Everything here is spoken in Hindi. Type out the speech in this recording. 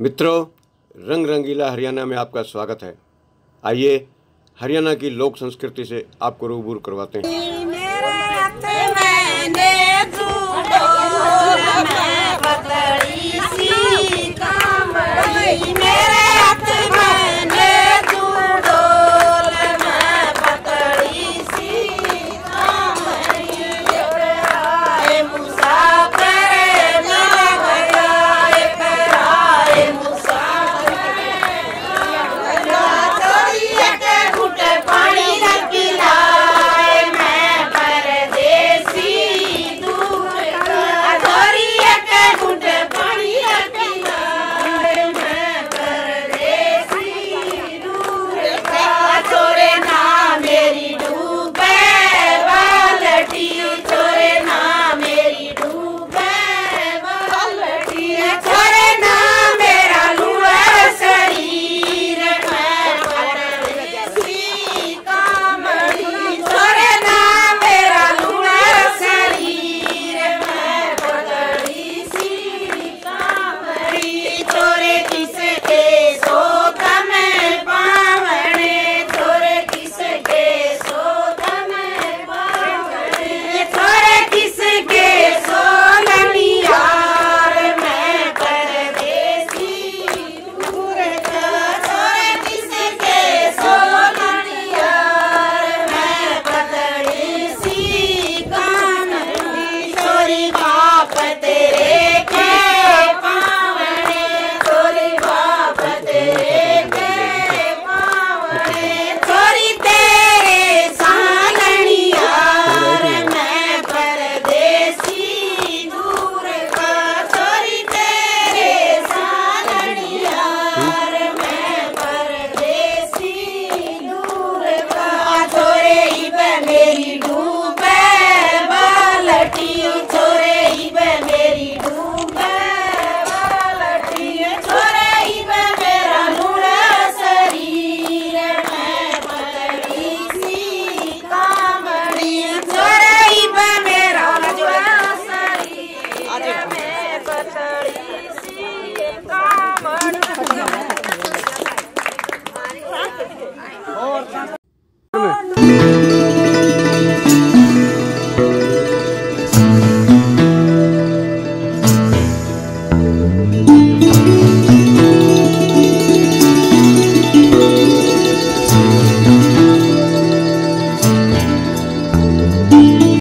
मित्रों रंग रंगीला हरियाणा में आपका स्वागत है। आइए, हरियाणा की लोक संस्कृति से आपको रूबरू करवाते हैं।